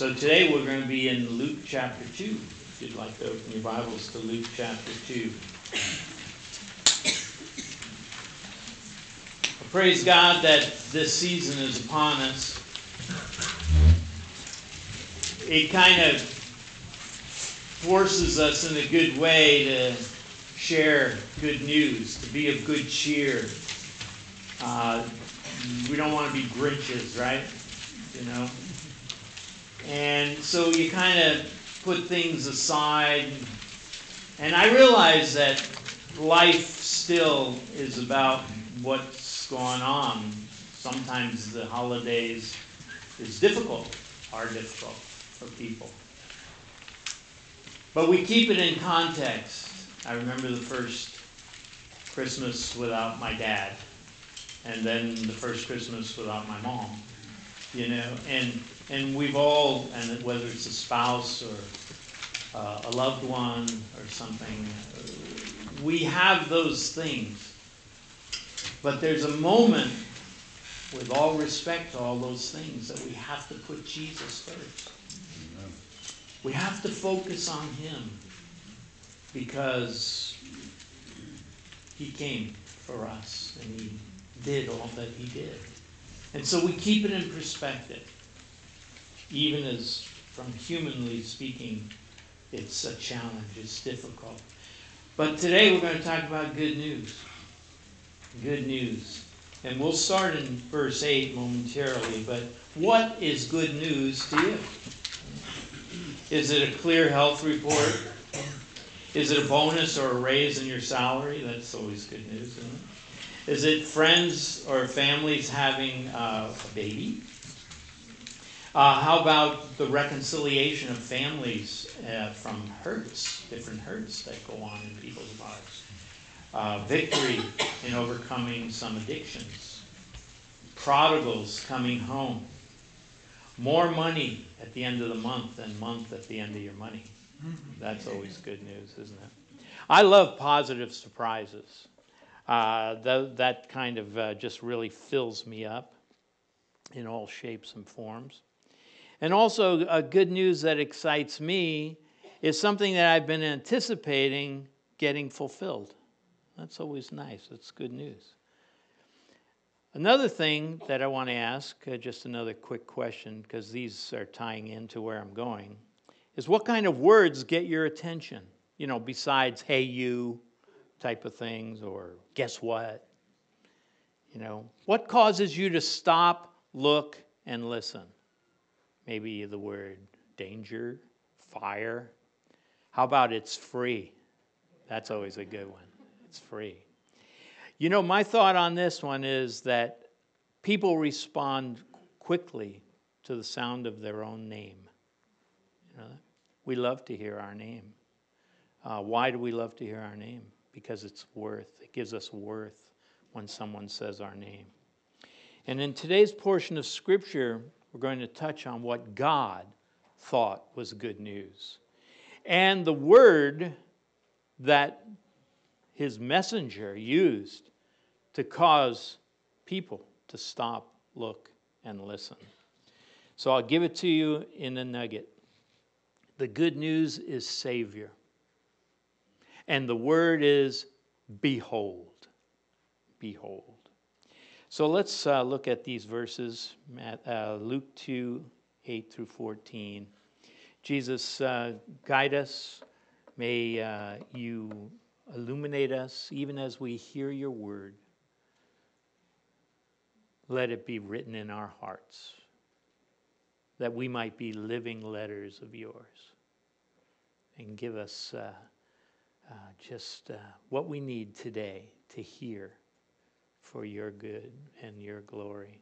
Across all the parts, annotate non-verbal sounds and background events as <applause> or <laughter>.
So today we're going to be in Luke chapter 2. If you'd like to open your Bibles to Luke chapter 2. Praise God that this season is upon us. It kind of forces us in a good way to share good news, to be of good cheer. Uh, we don't want to be Grinches, right? You know? And so you kind of put things aside. And I realize that life still is about what's going on. Sometimes the holidays is difficult, are difficult for people. But we keep it in context. I remember the first Christmas without my dad, and then the first Christmas without my mom. You know, and and we've all, and whether it's a spouse or uh, a loved one or something, we have those things. But there's a moment, with all respect to all those things, that we have to put Jesus first. We have to focus on Him because He came for us and He did all that He did. And so we keep it in perspective even as from humanly speaking, it's a challenge, it's difficult. But today we're going to talk about good news. Good news. And we'll start in verse 8 momentarily, but what is good news to you? Is it a clear health report? Is it a bonus or a raise in your salary? That's always good news, isn't it? Is it friends or families having uh, a baby? Uh, how about the reconciliation of families uh, from hurts, different hurts that go on in people's lives? Uh, victory in overcoming some addictions. Prodigals coming home. More money at the end of the month than month at the end of your money. That's always good news, isn't it? I love positive surprises. Uh, th- that kind of uh, just really fills me up in all shapes and forms. And also, a good news that excites me is something that I've been anticipating getting fulfilled. That's always nice. That's good news. Another thing that I want to ask, uh, just another quick question, because these are tying into where I'm going, is what kind of words get your attention? You know, besides, hey, you type of things, or guess what? You know, what causes you to stop, look, and listen? Maybe the word danger, fire. How about it's free? That's always a good one. It's free. You know, my thought on this one is that people respond quickly to the sound of their own name. You know, we love to hear our name. Uh, why do we love to hear our name? Because it's worth, it gives us worth when someone says our name. And in today's portion of Scripture, we're going to touch on what God thought was good news. And the word that his messenger used to cause people to stop, look, and listen. So I'll give it to you in a nugget. The good news is Savior. And the word is behold. Behold. So let's uh, look at these verses uh, Luke 2 8 through 14. Jesus, uh, guide us. May uh, you illuminate us even as we hear your word. Let it be written in our hearts that we might be living letters of yours. And give us uh, uh, just what we need today to hear for your good and your glory.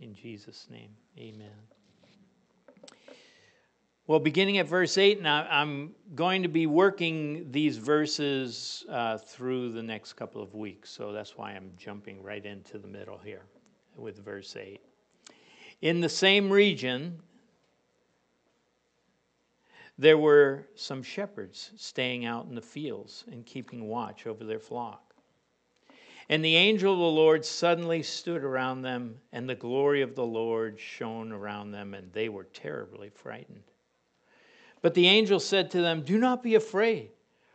In Jesus' name, amen. Well, beginning at verse 8, now I'm going to be working these verses uh, through the next couple of weeks, so that's why I'm jumping right into the middle here with verse 8. In the same region, there were some shepherds staying out in the fields and keeping watch over their flock. And the angel of the Lord suddenly stood around them, and the glory of the Lord shone around them, and they were terribly frightened. But the angel said to them, Do not be afraid,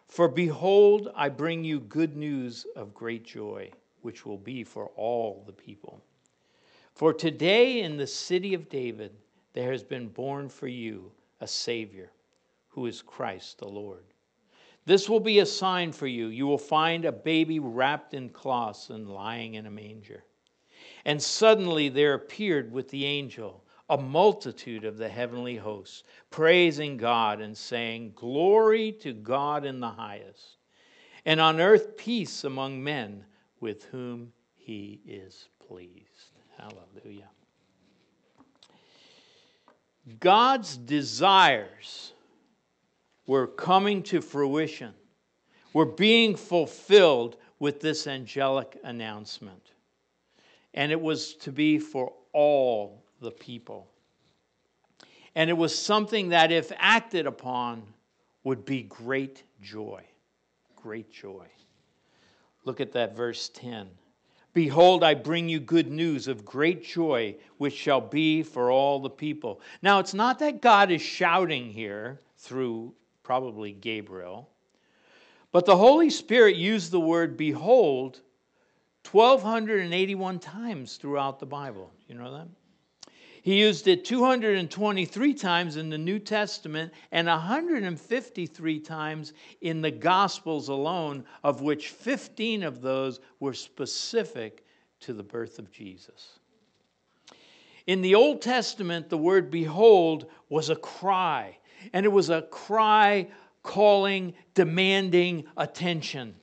for behold, I bring you good news of great joy, which will be for all the people. For today in the city of David there has been born for you a Savior, who is Christ the Lord. This will be a sign for you. You will find a baby wrapped in cloths and lying in a manger. And suddenly there appeared with the angel a multitude of the heavenly hosts, praising God and saying, Glory to God in the highest, and on earth peace among men with whom he is pleased. Hallelujah. God's desires were coming to fruition, were being fulfilled with this angelic announcement. And it was to be for all the people. And it was something that, if acted upon, would be great joy. Great joy. Look at that verse 10. Behold, I bring you good news of great joy, which shall be for all the people. Now, it's not that God is shouting here through probably Gabriel, but the Holy Spirit used the word behold 1,281 times throughout the Bible. You know that? He used it 223 times in the New Testament and 153 times in the Gospels alone, of which 15 of those were specific to the birth of Jesus. In the Old Testament, the word behold was a cry, and it was a cry calling, demanding attention.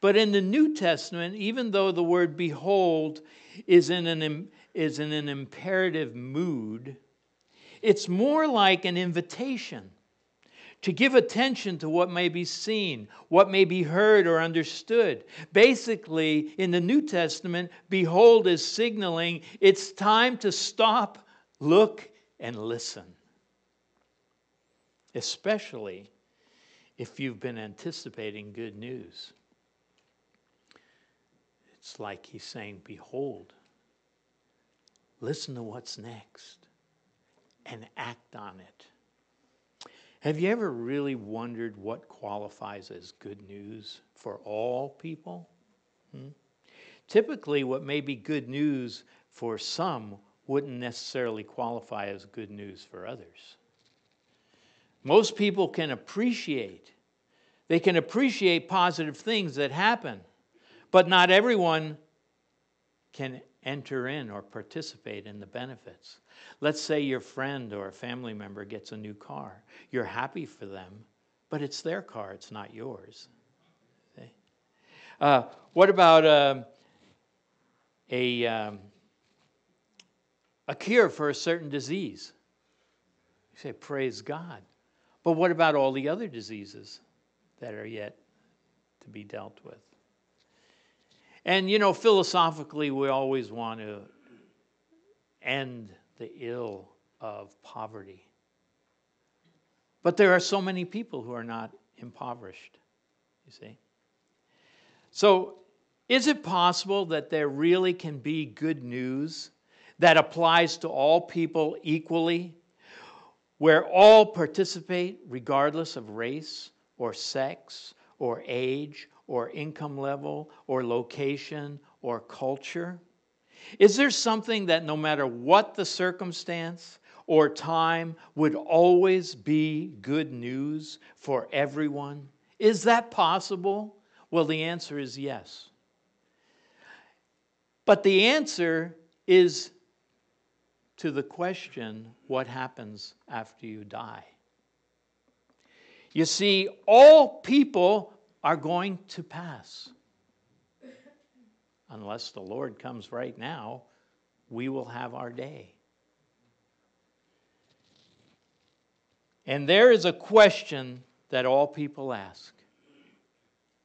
But in the New Testament, even though the word behold is in an is in an imperative mood, it's more like an invitation to give attention to what may be seen, what may be heard or understood. Basically, in the New Testament, behold is signaling it's time to stop, look, and listen. Especially if you've been anticipating good news. It's like he's saying, Behold, listen to what's next and act on it. Have you ever really wondered what qualifies as good news for all people? Hmm? Typically, what may be good news for some wouldn't necessarily qualify as good news for others. Most people can appreciate, they can appreciate positive things that happen, but not everyone can enter in or participate in the benefits. Let's say your friend or a family member gets a new car. You're happy for them, but it's their car, it's not yours. Uh, what about uh, a, um, a cure for a certain disease? You say, Praise God. But what about all the other diseases that are yet to be dealt with? And, you know, philosophically, we always want to end the ill of poverty. But there are so many people who are not impoverished, you see. So, is it possible that there really can be good news that applies to all people equally, where all participate regardless of race or sex or age or income level or location or culture? Is there something that no matter what the circumstance or time would always be good news for everyone? Is that possible? Well, the answer is yes. But the answer is to the question what happens after you die? You see, all people are going to pass. Unless the Lord comes right now, we will have our day. And there is a question that all people ask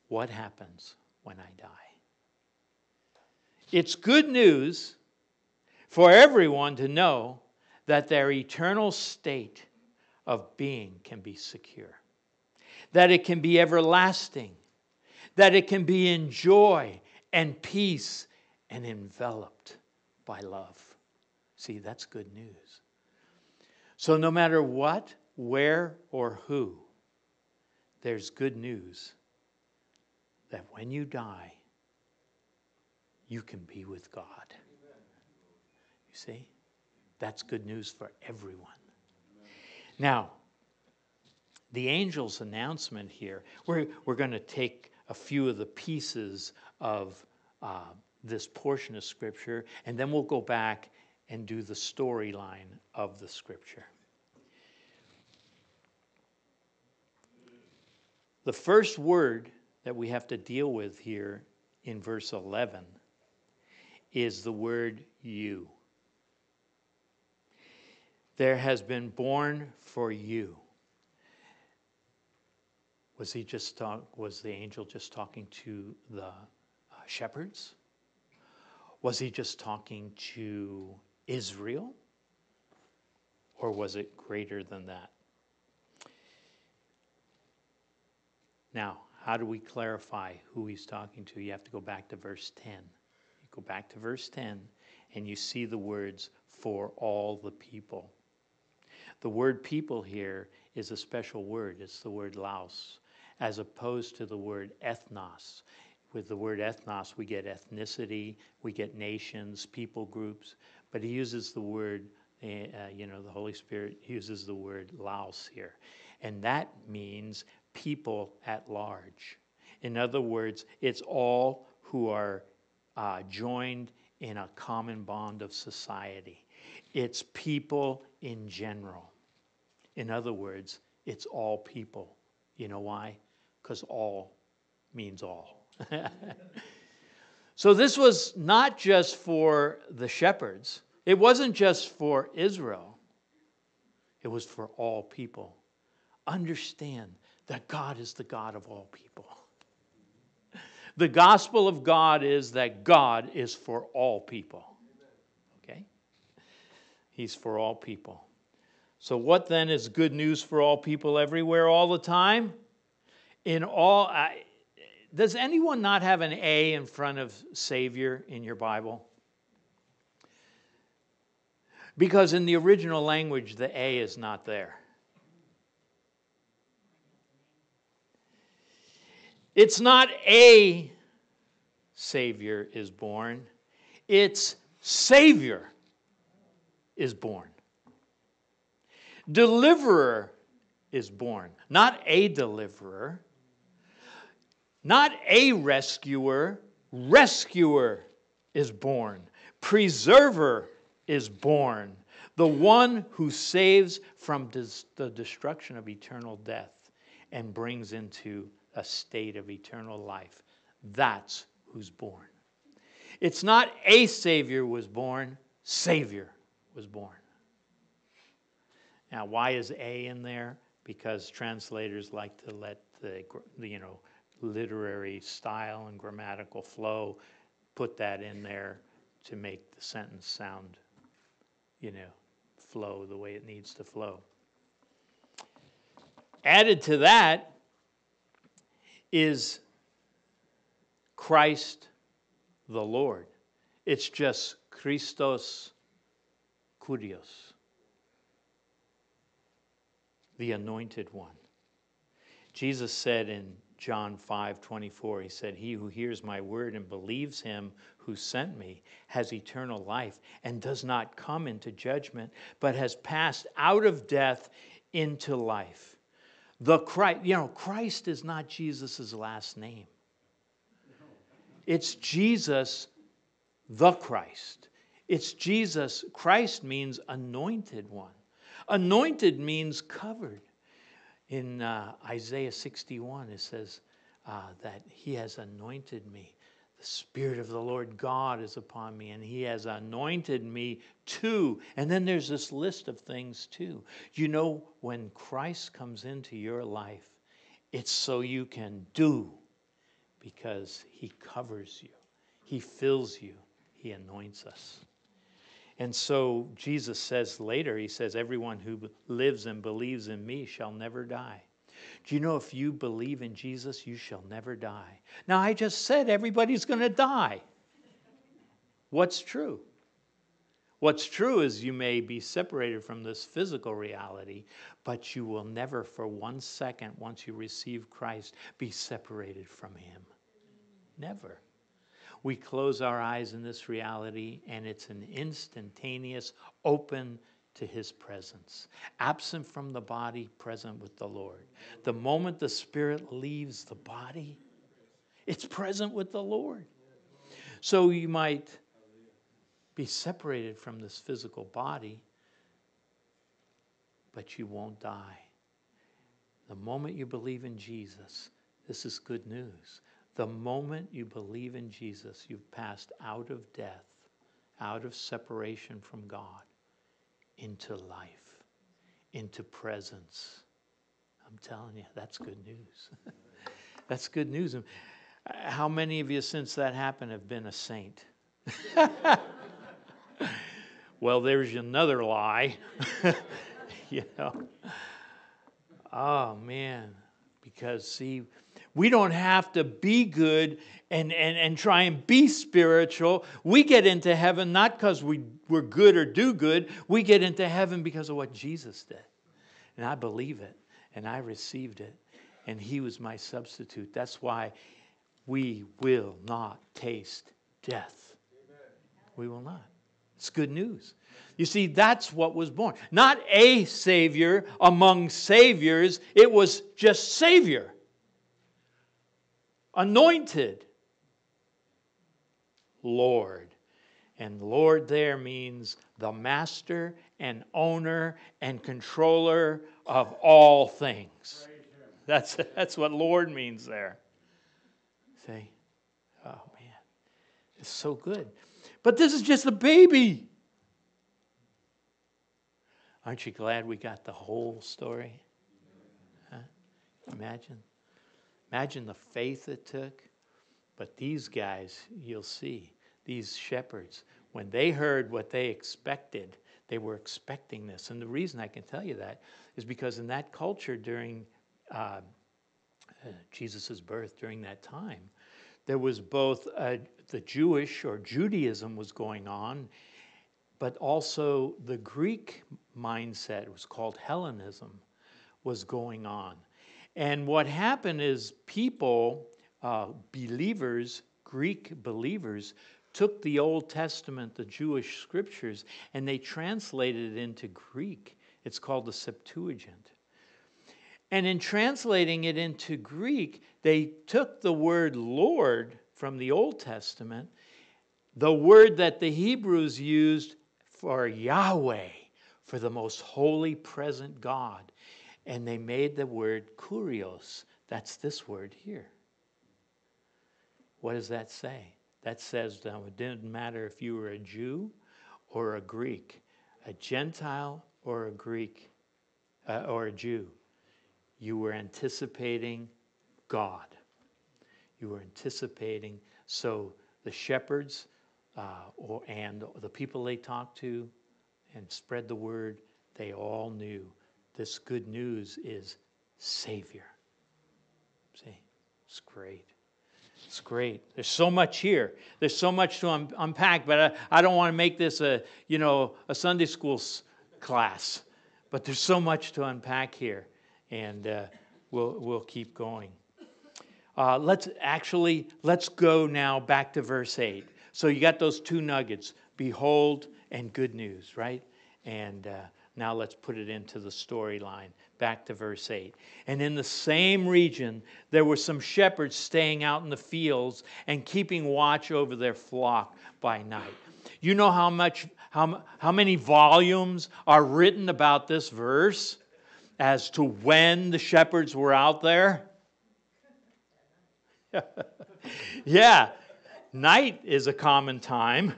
What happens when I die? It's good news for everyone to know that their eternal state of being can be secure that it can be everlasting, that it can be in joy and peace and enveloped by love. See, that's good news. So, no matter what, where, or who, there's good news that when you die, you can be with God. You see? That's good news for everyone. Now, the angel's announcement here, we're, we're going to take a few of the pieces of uh, this portion of Scripture, and then we'll go back and do the storyline of the Scripture. The first word that we have to deal with here in verse 11 is the word you. There has been born for you. Was he just talk, was the angel just talking to the uh, shepherds? Was he just talking to Israel? Or was it greater than that? Now, how do we clarify who he's talking to? You have to go back to verse 10. You go back to verse 10 and you see the words for all the people. The word people here is a special word. It's the word laos, as opposed to the word ethnos. With the word ethnos, we get ethnicity, we get nations, people groups, but he uses the word, uh, you know, the Holy Spirit uses the word laos here. And that means people at large. In other words, it's all who are uh, joined in a common bond of society. It's people in general. In other words, it's all people. You know why? Because all means all. <laughs> so this was not just for the shepherds, it wasn't just for Israel, it was for all people. Understand that God is the God of all people. <laughs> The gospel of God is that God is for all people. Okay? He's for all people. So, what then is good news for all people everywhere all the time? In all, I, does anyone not have an A in front of Savior in your Bible? Because in the original language, the A is not there. It's not a Savior is born, it's Savior is born. Deliverer is born, not a deliverer, not a rescuer, rescuer is born. Preserver is born. The one who saves from dis- the destruction of eternal death and brings into a state of eternal life. That's who's born. It's not a Savior was born, Savior was born. Now, why is A in there? Because translators like to let the, you know, literary style and grammatical flow put that in there to make the sentence sound, you know, flow the way it needs to flow. Added to that is Christ the Lord. It's just Christos Kurios, the anointed one. Jesus said in John 5 24, he said, He who hears my word and believes him who sent me has eternal life and does not come into judgment, but has passed out of death into life. The Christ, you know, Christ is not Jesus' last name. It's Jesus, the Christ. It's Jesus. Christ means anointed one. Anointed means covered. In uh, Isaiah 61, it says uh, that He has anointed me the Spirit of the Lord God is upon me, and He has anointed me too. And then there's this list of things too. You know, when Christ comes into your life, it's so you can do because He covers you, He fills you, He anoints us. And so Jesus says later, He says, Everyone who lives and believes in me shall never die. Do you know if you believe in Jesus, you shall never die? Now, I just said everybody's going to die. What's true? What's true is you may be separated from this physical reality, but you will never, for one second, once you receive Christ, be separated from Him. Never. We close our eyes in this reality, and it's an instantaneous open to his presence. Absent from the body, present with the Lord. The moment the spirit leaves the body, it's present with the Lord. So you might be separated from this physical body, but you won't die. The moment you believe in Jesus, this is good news. The moment you believe in Jesus, you've passed out of death, out of separation from God into life, into presence. I'm telling you, that's good news. <laughs> that's good news. Uh, how many of you, since that happened, have been a saint? <laughs> well, there's another lie. <laughs> you know. Oh, man. Because, see, we don't have to be good and, and, and try and be spiritual. We get into heaven not because we, we're good or do good, we get into heaven because of what Jesus did. And I believe it, and I received it, and He was my substitute. That's why we will not taste death. We will not. It's good news. You see, that's what was born. Not a Savior among Saviors, it was just Savior anointed Lord. And Lord there means the master and owner and controller of all things. That's, that's what Lord means there. Say, oh man, it's so good. But this is just a baby. Aren't you glad we got the whole story? Huh? Imagine. Imagine the faith it took. But these guys, you'll see, these shepherds, when they heard what they expected, they were expecting this. And the reason I can tell you that is because in that culture during uh, uh, Jesus' birth, during that time, there was both uh, the Jewish or Judaism was going on, but also the Greek mindset, was called Hellenism, was going on. And what happened is people, uh, believers, Greek believers, took the Old Testament, the Jewish scriptures, and they translated it into Greek. It's called the Septuagint. And in translating it into Greek, they took the word Lord from the Old Testament, the word that the Hebrews used for Yahweh, for the most holy, present God and they made the word kurios. That's this word here. What does that say? That says that it didn't matter if you were a Jew or a Greek, a Gentile or a Greek uh, or a Jew. You were anticipating God. You were anticipating. So the shepherds uh, or, and the people they talked to and spread the word, they all knew this good news is Savior. See, it's great. It's great. There's so much here. There's so much to un- unpack, but I, I don't want to make this a, you know, a Sunday school s- class. But there's so much to unpack here, and uh, we'll, we'll keep going. Uh, let's actually, let's go now back to verse 8. So you got those two nuggets, behold and good news, right? And uh, now let's put it into the storyline. Back to verse 8. And in the same region, there were some shepherds staying out in the fields and keeping watch over their flock by night. You know how much how, how many volumes are written about this verse as to when the shepherds were out there? <laughs> yeah, night is a common time.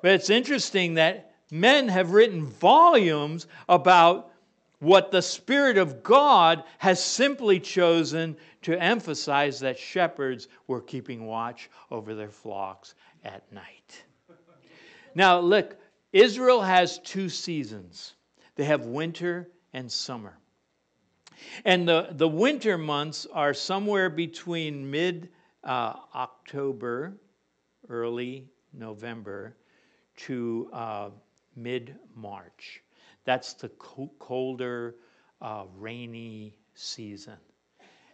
But it's interesting that men have written volumes about what the Spirit of God has simply chosen to emphasize that shepherds were keeping watch over their flocks at night. Now, look, Israel has two seasons they have winter and summer. And the, the winter months are somewhere between mid uh, October, early November, to uh, mid March. That's the co- colder, uh, rainy season.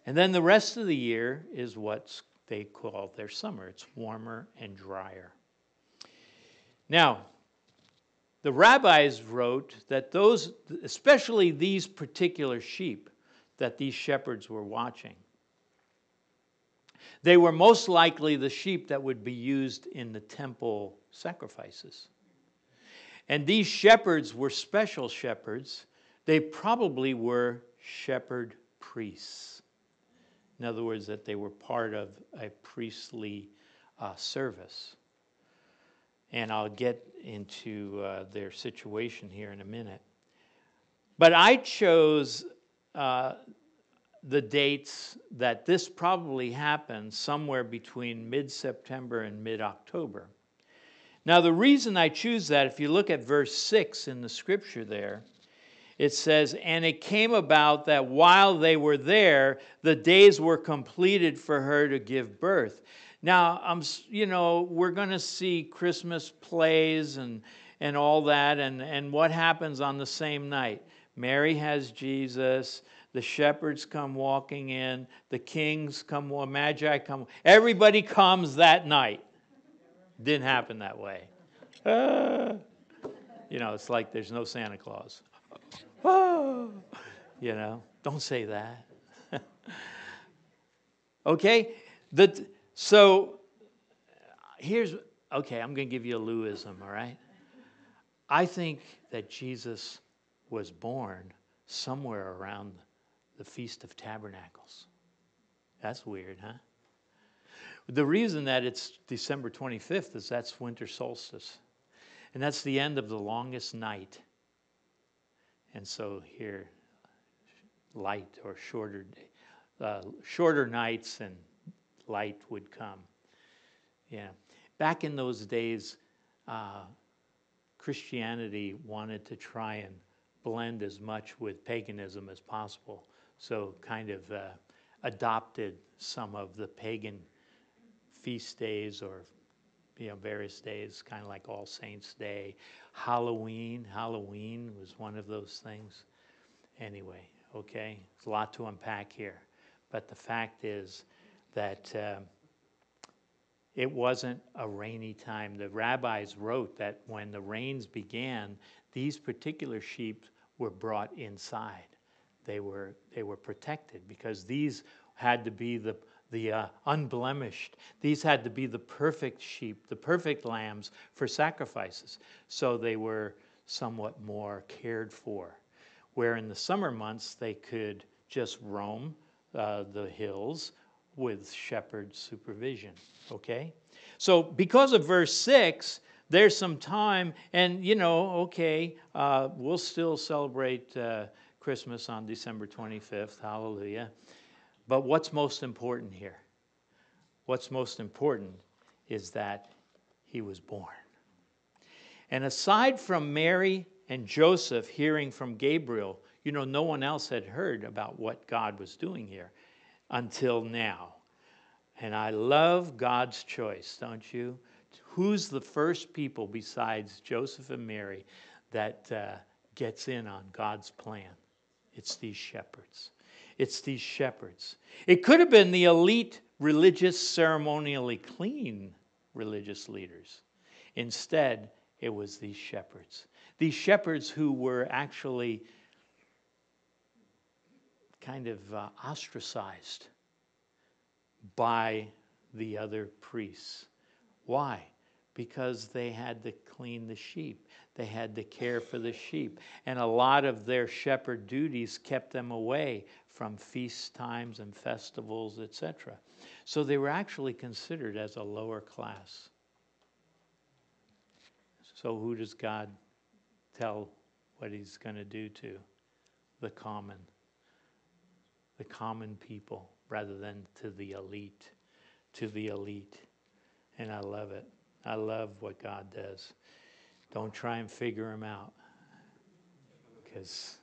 And then the rest of the year is what they call their summer. It's warmer and drier. Now, the rabbis wrote that those, especially these particular sheep that these shepherds were watching, they were most likely the sheep that would be used in the temple sacrifices. And these shepherds were special shepherds. They probably were shepherd priests. In other words, that they were part of a priestly uh, service. And I'll get into uh, their situation here in a minute. But I chose uh, the dates that this probably happened somewhere between mid September and mid October. Now, the reason I choose that, if you look at verse 6 in the scripture there, it says, And it came about that while they were there, the days were completed for her to give birth. Now, I'm, you know, we're going to see Christmas plays and, and all that, and, and what happens on the same night. Mary has Jesus, the shepherds come walking in, the kings come, magi come, everybody comes that night. Didn't happen that way. Uh, you know, it's like there's no Santa Claus. Oh, you know, don't say that. <laughs> okay, the, so here's okay. I'm going to give you a Louism. All right. I think that Jesus was born somewhere around the Feast of Tabernacles. That's weird, huh? The reason that it's December 25th is that's winter solstice. And that's the end of the longest night. And so here, light or shorter, uh, shorter nights and light would come. Yeah. Back in those days, uh, Christianity wanted to try and blend as much with paganism as possible. So, kind of uh, adopted some of the pagan feast days or you know various days, kind of like All Saints Day, Halloween. Halloween was one of those things. Anyway, okay, there's a lot to unpack here, but the fact is that. Uh, it wasn't a rainy time. The rabbis wrote that when the rains began, these particular sheep were brought inside. They were, they were protected because these had to be the, the uh, unblemished. These had to be the perfect sheep, the perfect lambs for sacrifices. So they were somewhat more cared for. Where in the summer months they could just roam uh, the hills with shepherd supervision. Okay? So, because of verse 6, there's some time, and you know, okay, uh, we'll still celebrate uh, Christmas on December 25th. Hallelujah. But what's most important here? What's most important is that he was born. And aside from Mary and Joseph hearing from Gabriel, you know, no one else had heard about what God was doing here until now. And I love God's choice, don't you? Who's the first people besides Joseph and Mary that uh, gets in on God's plan? It's these shepherds. It's these shepherds. It could have been the elite, religious, ceremonially clean religious leaders. Instead, it was these shepherds. These shepherds who were actually kind of uh, ostracized by the other priests. Why? because they had to clean the sheep. They had to care for the sheep. And a lot of their shepherd duties kept them away from feast times and festivals, etc. So they were actually considered as a lower class. So who does God tell what he's going to do to? The common. The common people rather than to the elite. To the elite. And I love it. I love what God does. Don't try and figure him out because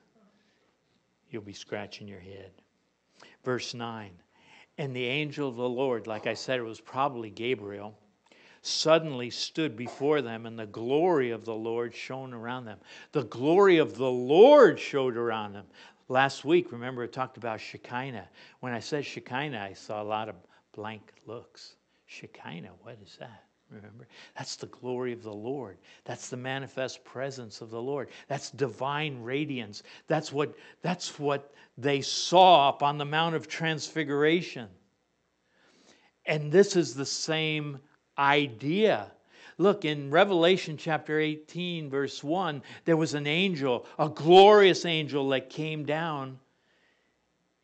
you'll be scratching your head. Verse 9 And the angel of the Lord, like I said, it was probably Gabriel, suddenly stood before them, and the glory of the Lord shone around them. The glory of the Lord showed around them. Last week, remember, I talked about Shekinah. When I said Shekinah, I saw a lot of blank looks. Shekinah, what is that? Remember? That's the glory of the Lord. That's the manifest presence of the Lord. That's divine radiance. That's what, that's what they saw up on the Mount of Transfiguration. And this is the same idea. Look, in Revelation chapter 18, verse 1, there was an angel, a glorious angel that came down,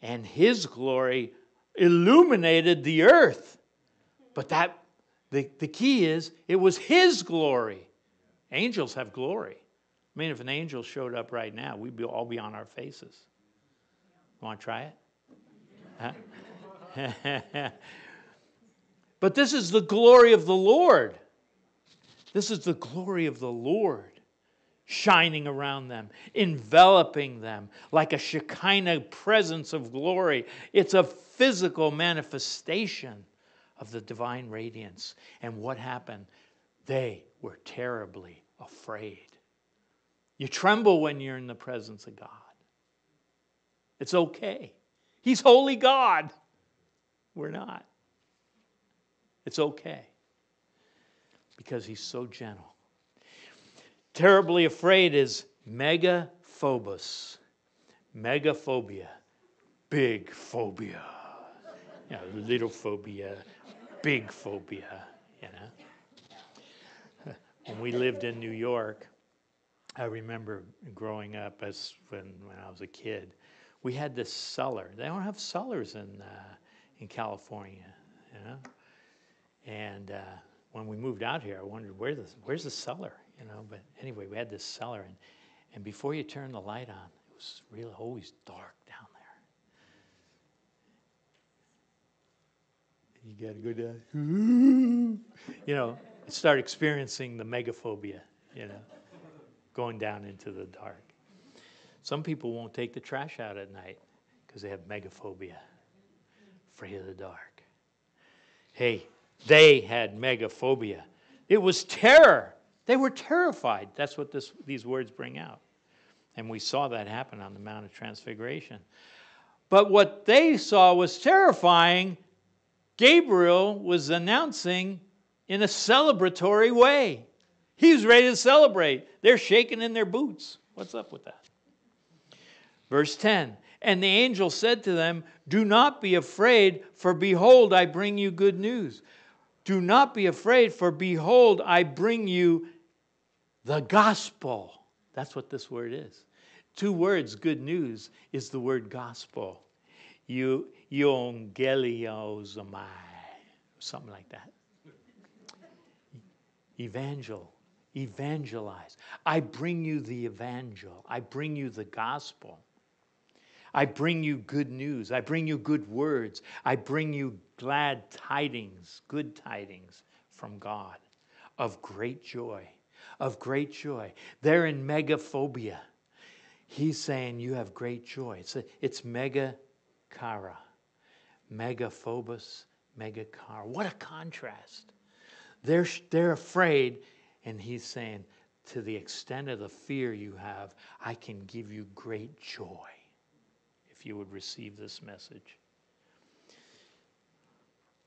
and his glory illuminated the earth. But that the, the key is it was his glory. Angels have glory. I mean, if an angel showed up right now, we'd be, all be on our faces. Want to try it? <laughs> But this is the glory of the Lord. This is the glory of the Lord shining around them, enveloping them like a Shekinah presence of glory. It's a physical manifestation of the divine radiance. And what happened? They were terribly afraid. You tremble when you're in the presence of God. It's okay. He's holy God. We're not. It's okay because he's so gentle. Terribly afraid is megaphobos. Megaphobia. Big phobia. You know, little phobia, big phobia, you know. when we lived in New York, I remember growing up as when, when I was a kid, we had this cellar. They don't have cellars in uh, in California, you know. And uh, when we moved out here, I wondered where the, where's the cellar, you know. But anyway, we had this cellar, and and before you turn the light on, it was really always dark down you got to go down. you know, start experiencing the megaphobia, you know, going down into the dark. Some people won't take the trash out at night because they have megaphobia, afraid of the dark. Hey, they had megaphobia. It was terror. They were terrified. That's what this, these words bring out. And we saw that happen on the Mount of Transfiguration. But what they saw was terrifying Gabriel was announcing in a celebratory way. He was ready to celebrate. They're shaking in their boots. What's up with that? Verse 10 And the angel said to them, Do not be afraid, for behold, I bring you good news. Do not be afraid, for behold, I bring you the gospel. That's what this word is. Two words, good news, is the word gospel euangeliozomai, something like that. Evangel, evangelize. I bring you the evangel. I bring you the gospel. I bring you good news. I bring you good words. I bring you glad tidings, good tidings from God of great joy, of great joy. They're in megaphobia. He's saying you have great joy. It's, a, it's mega chara. Megaphobos, Megachara. What a contrast. They're, they're afraid, and he's saying, to the extent of the fear you have, I can give you great joy if you would receive this message.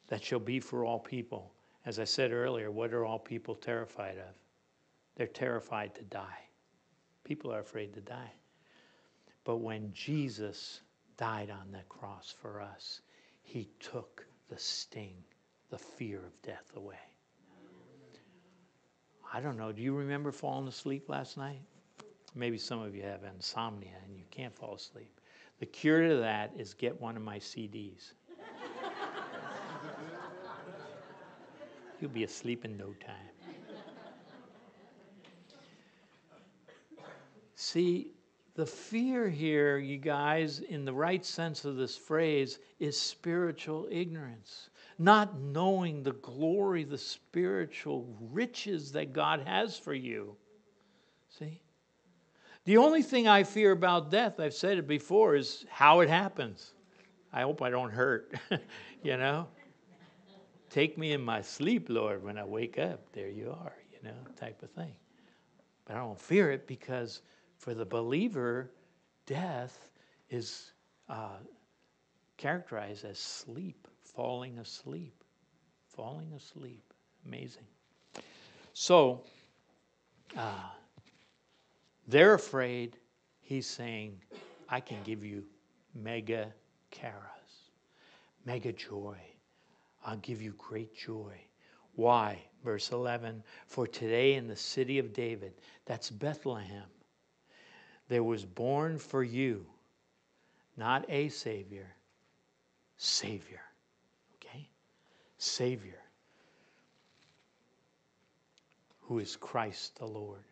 That shall be for all people. As I said earlier, what are all people terrified of? They're terrified to die. People are afraid to die. But when Jesus died on the cross for us, he took the sting, the fear of death away. I don't know, do you remember falling asleep last night? Maybe some of you have insomnia and you can't fall asleep. The cure to that is get one of my CDs. <laughs> You'll be asleep in no time. See, the fear here, you guys, in the right sense of this phrase, is spiritual ignorance. Not knowing the glory, the spiritual riches that God has for you. See? The only thing I fear about death, I've said it before, is how it happens. I hope I don't hurt, <laughs> you know? Take me in my sleep, Lord, when I wake up. There you are, you know, type of thing. But I don't fear it because for the believer, death is uh, characterized as sleep, falling asleep. Falling asleep. Amazing. So, uh, they're afraid. He's saying, I can give you mega charis, mega joy. I'll give you great joy. Why? Verse 11 For today in the city of David, that's Bethlehem, there was born for you not a Savior, Savior. Okay? Savior, who is Christ the Lord.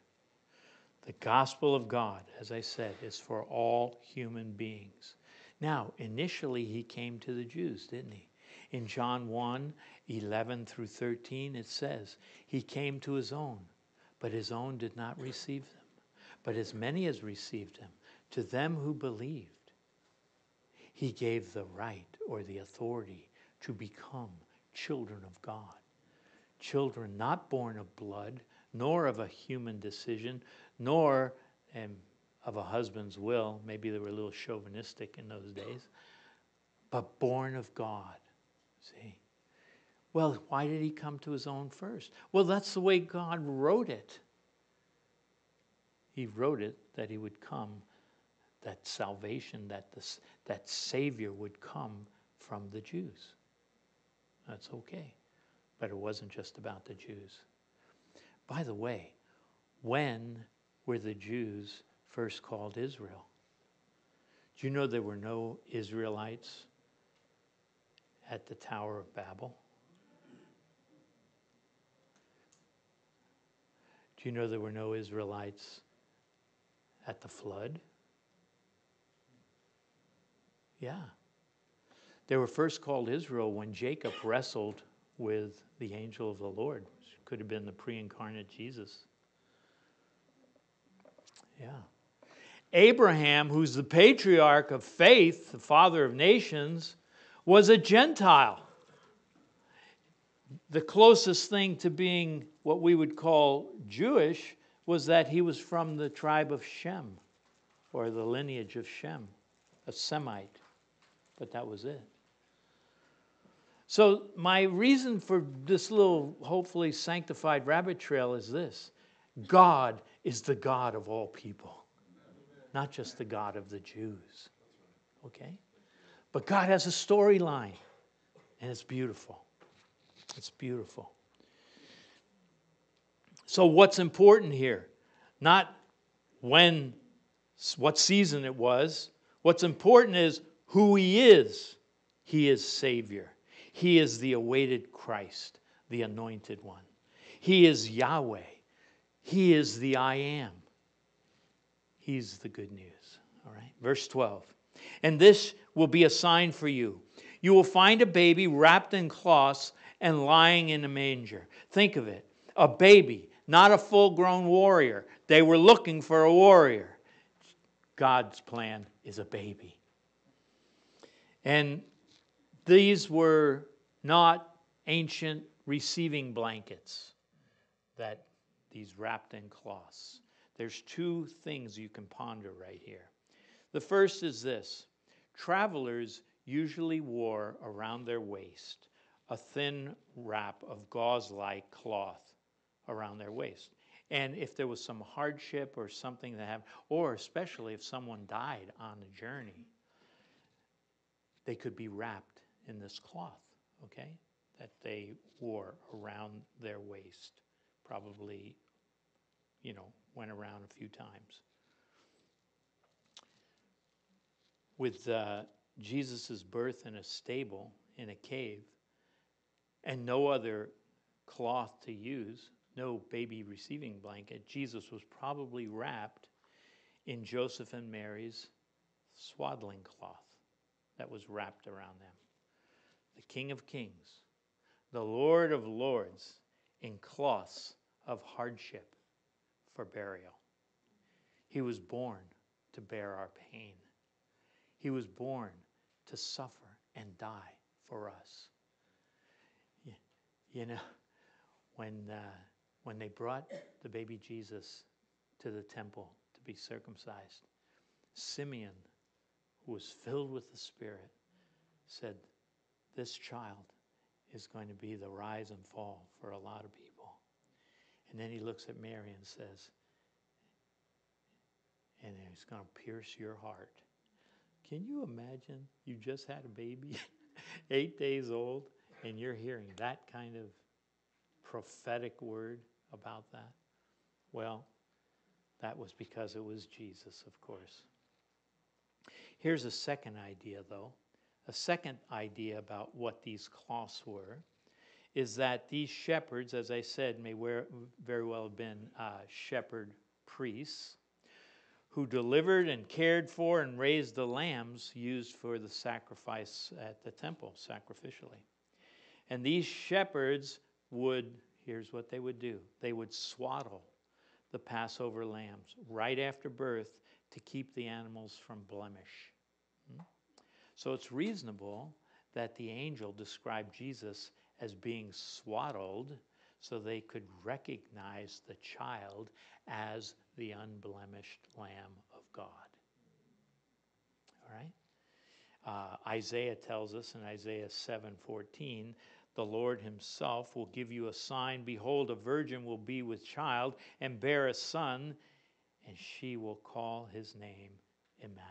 The gospel of God, as I said, is for all human beings. Now, initially, he came to the Jews, didn't he? In John 1 11 through 13, it says, He came to his own, but his own did not receive them. But as many as received him, to them who believed, he gave the right or the authority to become children of God. Children not born of blood, nor of a human decision, nor of a husband's will. Maybe they were a little chauvinistic in those days, but born of God. See? Well, why did he come to his own first? Well, that's the way God wrote it. He wrote it that he would come, that salvation, that, this, that Savior would come from the Jews. That's okay. But it wasn't just about the Jews. By the way, when were the Jews first called Israel? Do you know there were no Israelites at the Tower of Babel? Do you know there were no Israelites at the flood? Yeah. They were first called Israel when Jacob wrestled with the angel of the Lord. which Could have been the pre incarnate Jesus. Yeah. Abraham, who's the patriarch of faith, the father of nations, was a Gentile. The closest thing to being what we would call Jewish was that he was from the tribe of Shem, or the lineage of Shem, a Semite. But that was it. So, my reason for this little, hopefully sanctified rabbit trail is this God is the God of all people, not just the God of the Jews. Okay? But God has a storyline, and it's beautiful. It's beautiful. So, what's important here? Not when, what season it was. What's important is who He is. He is Savior. He is the awaited Christ, the anointed one. He is Yahweh. He is the I am. He's the good news. All right. Verse 12. And this will be a sign for you. You will find a baby wrapped in cloths and lying in a manger. Think of it a baby, not a full grown warrior. They were looking for a warrior. God's plan is a baby. And these were not ancient receiving blankets that these wrapped in cloths. There's two things you can ponder right here. The first is this travelers usually wore around their waist a thin wrap of gauze like cloth around their waist. And if there was some hardship or something that happened, or especially if someone died on the journey, they could be wrapped in this cloth, okay, that they wore around their waist. Probably, you know, went around a few times. With uh, Jesus' birth in a stable, in a cave, and no other cloth to use, no baby receiving blanket, Jesus was probably wrapped in Joseph and Mary's swaddling cloth that was wrapped around them. The King of Kings, the Lord of Lords, in cloths of hardship for burial. He was born to bear our pain. He was born to suffer and die for us. You, know, when, uh, when they brought the baby Jesus to the temple to be circumcised, Simeon, who was filled with the Spirit, said, This child is going to be the rise and fall for a lot of people. And then he looks at Mary and says, and he's going to pierce your heart. Can you imagine you just had a baby, <laughs> eight days old, and you're hearing that kind of prophetic word about that? Well, that was because it was Jesus, of course. Here's a second idea, though. A second idea about what these cloths were is that these shepherds, as I said, may very well have been uh, shepherd priests who delivered and cared for and raised the lambs used for the sacrifice at the temple, sacrificially. And these shepherds would, here's what they would do they would swaddle the Passover lambs right after birth to keep the animals from blemish. Hmm? So it's reasonable that the angel described Jesus as being swaddled so they could recognize the child as the unblemished Lamb of God. All right? Uh, Isaiah tells us in Isaiah 7:14, the Lord himself will give you a sign. Behold, a virgin will be with child and bear a son, and she will call his name Emmanuel.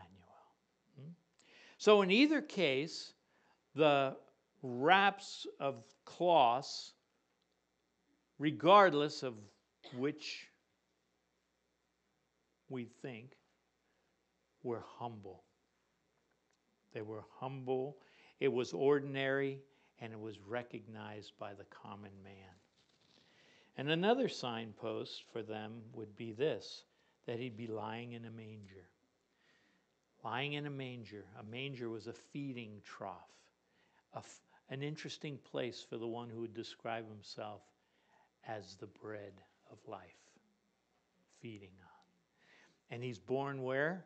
Hmm? So, in either case, the wraps of cloths regardless of which we think, were humble. They were humble, it was ordinary, and it was recognized by the common man. And another signpost for them would be this that he'd be lying in a manger. Lying in a manger. A manger was a feeding trough, an interesting place for the one who would describe himself as the bread of life, feeding on. And he's born where?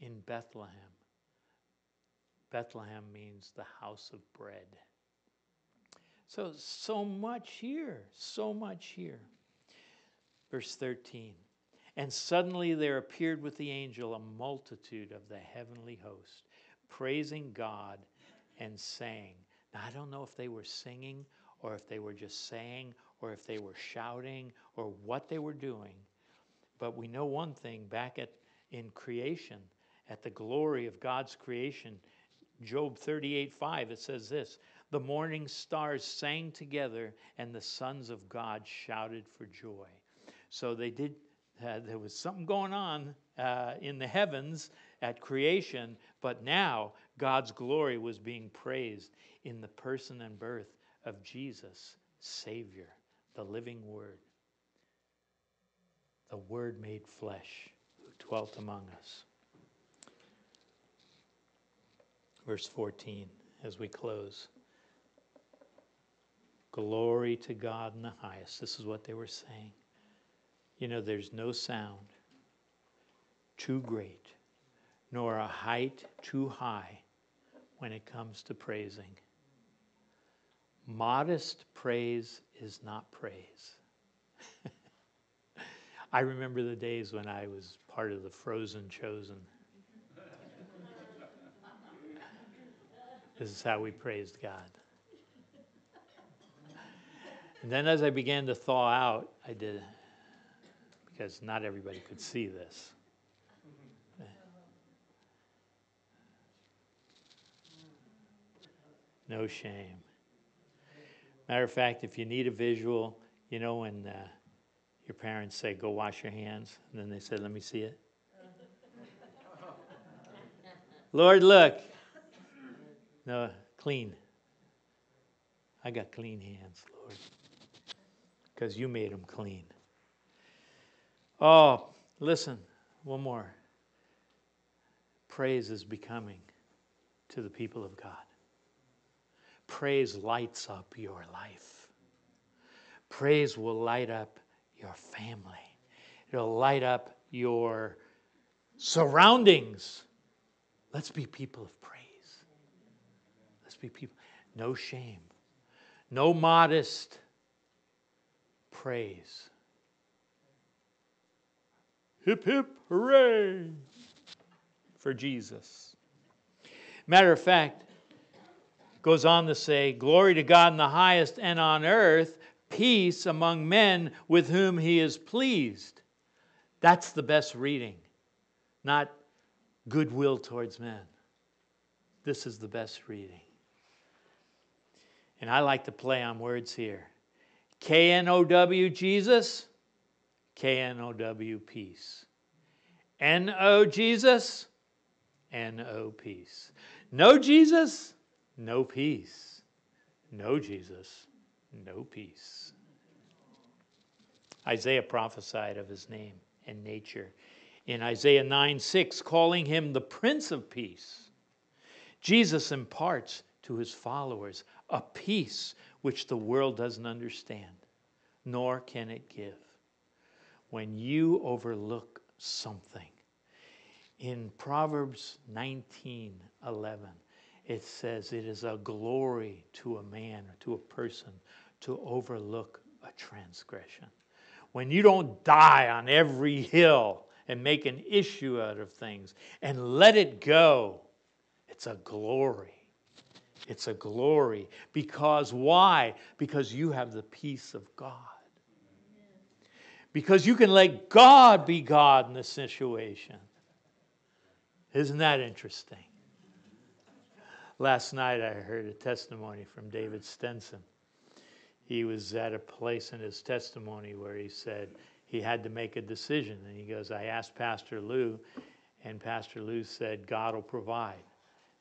In Bethlehem. Bethlehem means the house of bread. So, so much here, so much here. Verse 13. And suddenly there appeared with the angel a multitude of the heavenly host, praising God and saying. Now, I don't know if they were singing or if they were just saying or if they were shouting or what they were doing. But we know one thing back at in creation, at the glory of God's creation, Job 38 5, it says this The morning stars sang together, and the sons of God shouted for joy. So they did, uh, there was something going on uh, in the heavens at creation, but now God's glory was being praised in the person and birth of Jesus, Savior, the living Word, the Word made flesh who dwelt among us. Verse 14, as we close. Glory to God in the highest. This is what they were saying. You know, there's no sound too great, nor a height too high when it comes to praising. Modest praise is not praise. <laughs> I remember the days when I was part of the frozen chosen. <laughs> this is how we praised God. And then as I began to thaw out, I did, because not everybody could see this. No shame. Matter of fact, if you need a visual, you know when uh, your parents say, go wash your hands, and then they say, let me see it? <laughs> Lord, look. No, clean. I got clean hands, Lord, because you made them clean. Oh, listen, one more. Praise is becoming to the people of God. Praise lights up your life. Praise will light up your family. It'll light up your surroundings. Let's be people of praise. Let's be people. No shame, no modest praise. Hip, hip, hooray for Jesus. Matter of fact, goes on to say, Glory to God in the highest, and on earth, peace among men with whom he is pleased. That's the best reading, not goodwill towards men. This is the best reading. And I like to play on words here. K N O W Jesus, K N O W peace. N O Jesus, N O peace. No Jesus, no peace. No Jesus, no peace. Isaiah prophesied of his name and nature in Isaiah 9 6, calling him the Prince of Peace. Jesus imparts to his followers a peace which the world doesn't understand, nor can it give. When you overlook something, in Proverbs 19 11, it says it is a glory to a man or to a person to overlook a transgression. When you don't die on every hill and make an issue out of things and let it go, it's a glory. It's a glory. Because why? Because you have the peace of God. Because you can let God be God in the situation. Isn't that interesting? Last night I heard a testimony from David Stenson. He was at a place in his testimony where he said he had to make a decision. And he goes, I asked Pastor Lou, and Pastor Lou said, God will provide.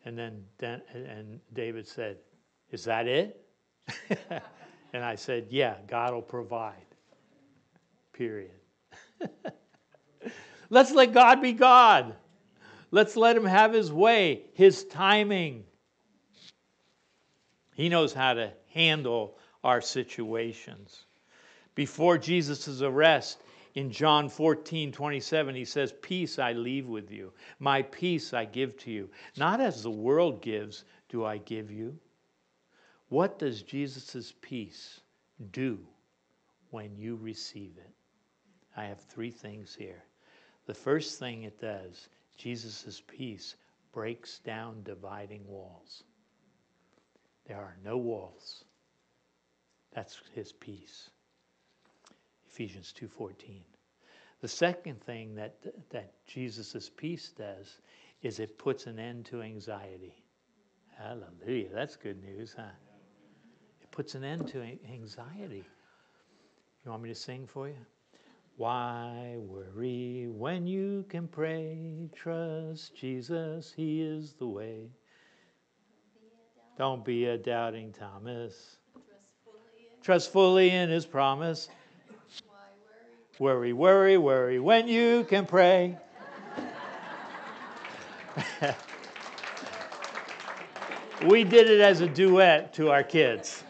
And then and David said, Is that it? <laughs> and I said, Yeah, God will provide. Period. <laughs> Let's let God be God. Let's let him have his way, his timing. He knows how to handle our situations. Before Jesus' arrest, in John 14, 27, he says, Peace I leave with you, my peace I give to you. Not as the world gives, do I give you. What does Jesus' peace do when you receive it? I have three things here. The first thing it does, Jesus' peace breaks down dividing walls. There are no walls. That's his peace. Ephesians 2:14. The second thing that that Jesus' peace does is it puts an end to anxiety. Hallelujah. That's good news, huh? It puts an end to anxiety. You want me to sing for you? Why worry when you can pray? Trust Jesus, He is the way. Don't be a doubting Thomas. Trust fully in His promise. Worry, worry, worry when you can pray. we did it as a duet to our kids.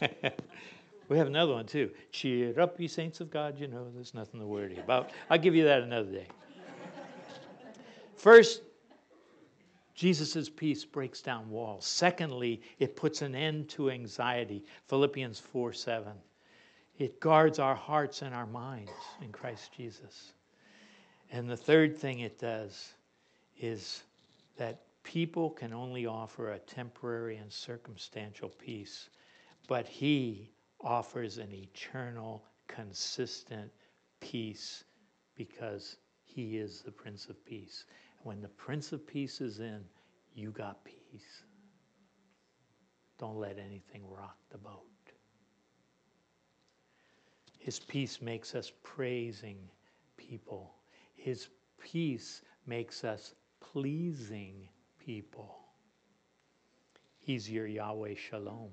<laughs> we have another one too. Cheer up, ye saints of God, you know there's nothing to worry about. I'll give you that another day. First, Jesus' peace breaks down walls. Secondly, it puts an end to anxiety. Philippians 4 7. It guards our hearts and our minds in Christ Jesus. And the third thing it does is that people can only offer a temporary and circumstantial peace, but He offers an eternal, consistent peace because He is the Prince of Peace. When the Prince of Peace is in, you got peace. Don't let anything rock the boat. His peace makes us praising people. His peace makes us pleasing people. He's your Yahweh Shalom.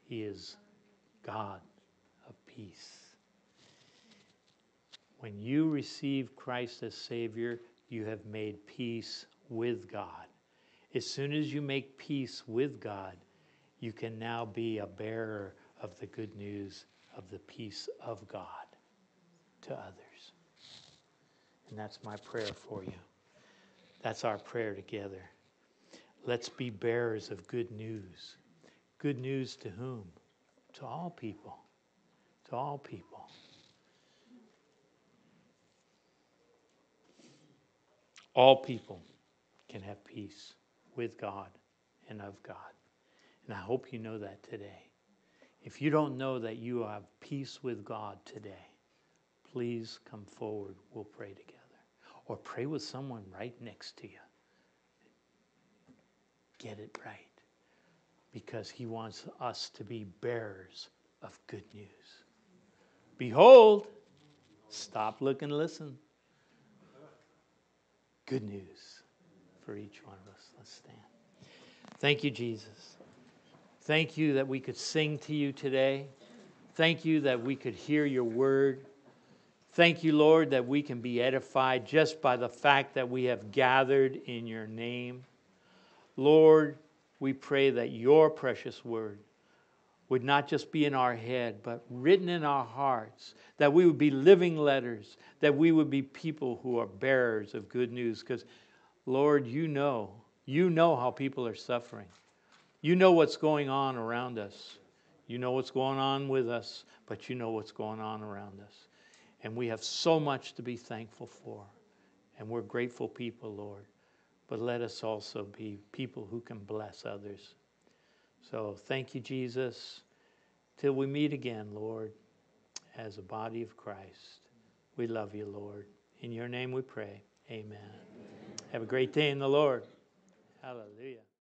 He is God of peace. When you receive Christ as Savior, you have made peace with God. As soon as you make peace with God, you can now be a bearer of the good news of the peace of God to others. And that's my prayer for you. That's our prayer together. Let's be bearers of good news. Good news to whom? To all people. To all people. All people can have peace with God and of God. And I hope you know that today. If you don't know that you have peace with God today, please come forward. We'll pray together. Or pray with someone right next to you. Get it right. Because he wants us to be bearers of good news. Behold, stop, look, and listen. Good news for each one of us. Let's stand. Thank you, Jesus. Thank you that we could sing to you today. Thank you that we could hear your word. Thank you, Lord, that we can be edified just by the fact that we have gathered in your name. Lord, we pray that your precious word would not just be in our head, but written in our hearts, that we would be living letters, that we would be people who are bearers of good news. Because, Lord, you know, you know how people are suffering. You know what's going on around us. You know what's going on with us, but you know what's going on around us. And we have so much to be thankful for. And we're grateful people, Lord. But let us also be people who can bless others. So thank you, Jesus. Till we meet again, Lord, as a body of Christ. We love you, Lord. In your name we pray. Amen. Amen. Have a great day in the Lord. Hallelujah.